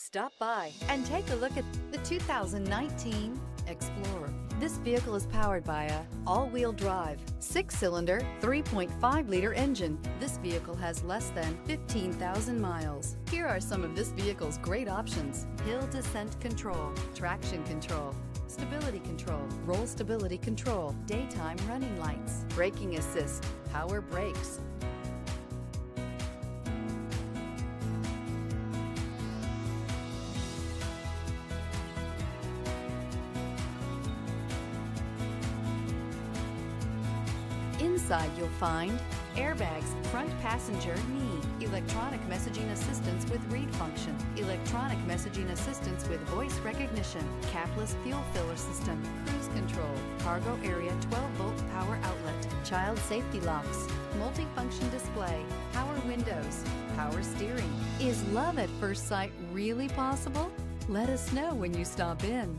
Stop by and take a look at the 2019 Explorer. This vehicle is powered by a all-wheel drive, six-cylinder, 3.5-liter engine. This vehicle has less than 15,000 miles. Here are some of this vehicle's great options. Hill descent control, traction control, stability control, roll stability control, daytime running lights, braking assist, power brakes, Inside you'll find airbags, front passenger knee, electronic messaging assistance with read function, electronic messaging assistance with voice recognition, capless fuel filler system, cruise control, cargo area 12 volt power outlet, child safety locks, multifunction display, power windows, power steering. Is love at first sight really possible? Let us know when you stop in.